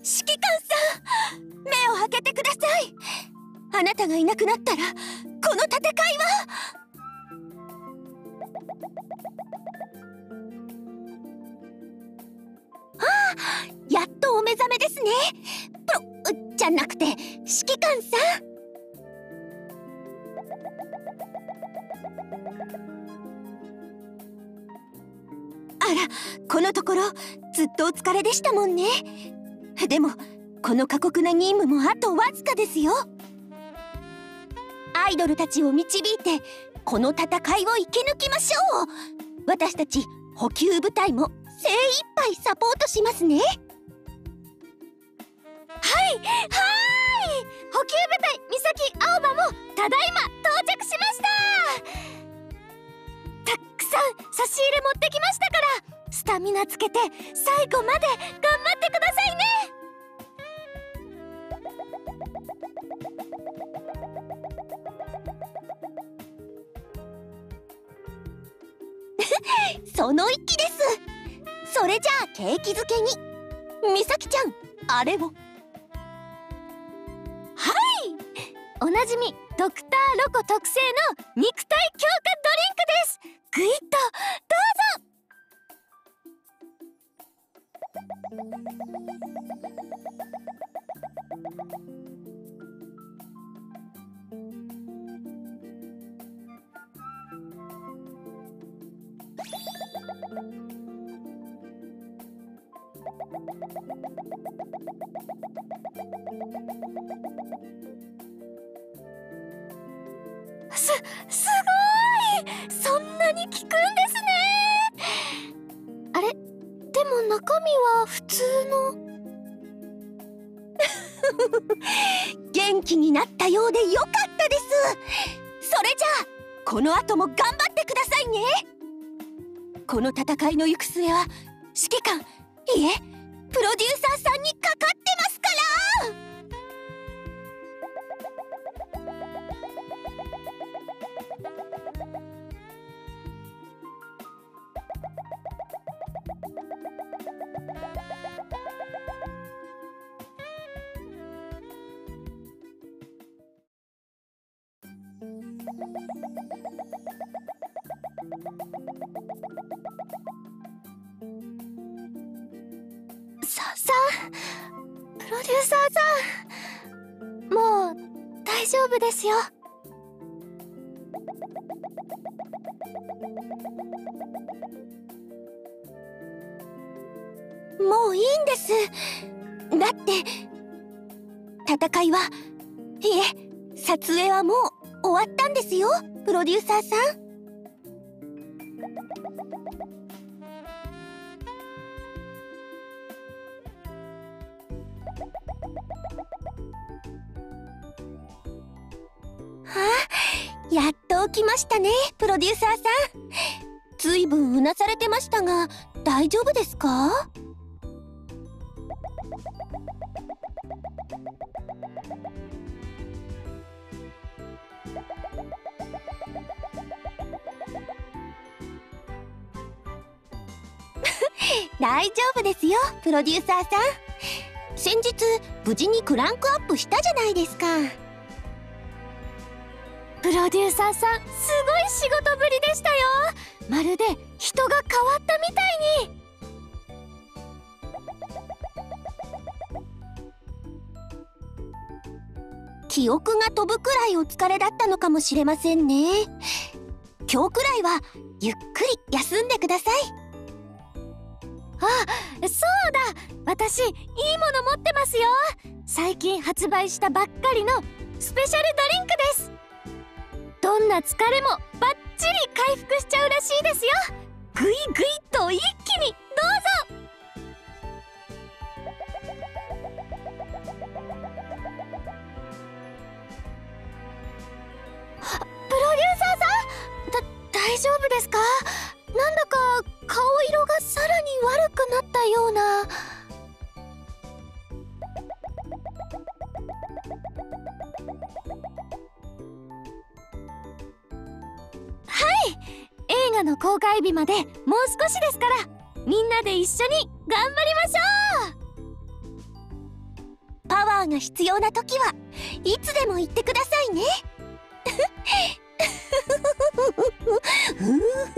指揮官さん目を開けてください。あなたがいなくなったらこの戦いは。ああやっとお目覚めですね。じゃなくて指揮官さん。あらこのところずっとお疲れでしたもんね。でもこの過酷な任務もあとわずかですよ。アイドルたちを導いてこの戦いを生き抜きましょう。私たち補給部隊も精一杯サポートしますね。い。はい。補給部隊三崎青葉もただいま到着しました。たくさん差し入れ持ってきましたからスタミナつけて最後まで頑張ってくださいね。その意気です。それじゃあ景気づけに。みさきちゃんあれをなじみドクターロコ特製の肉体強化ドリンクです。グイッとどうぞ。すごい。そんなに効くんですね。あれ？でも中身は普通の。元気になったようでよかったです。それじゃあこの後も頑張ってくださいね。この戦いの行く末は指揮官いえプロデューサーさんにかかってささんプロデューサーさん。もう大丈夫ですよ。もういいんです。だって戦いはいえ撮影はもう。終わったんですよプロデューサーさん。あやっと起きましたねプロデューサーさん。ずいぶんうなされてましたが大丈夫ですか？大丈夫ですよプロデューサーさん。先日無事にクランクアップしたじゃないですか。プロデューサーさんすごい仕事ぶりでしたよ。まるで人が変わったみたいに。記憶が飛ぶくらいお疲れだったのかもしれませんね。今日くらいはゆっくり休んでくださ私いいもの持ってますよ。最近発売したばっかりのスペシャルドリンクです。どんな疲れもバッチリ回復しちゃうらしいですよ。ぐいぐいと一気にどうぞ。プロデューサーさんだ大丈夫ですか？なんだか顔色がさらに悪くなったような。画の公開日までもう少しですからみんなで一緒に頑張りましょう。パワーが必要な時はいつでも言ってくださいね。ふ ふ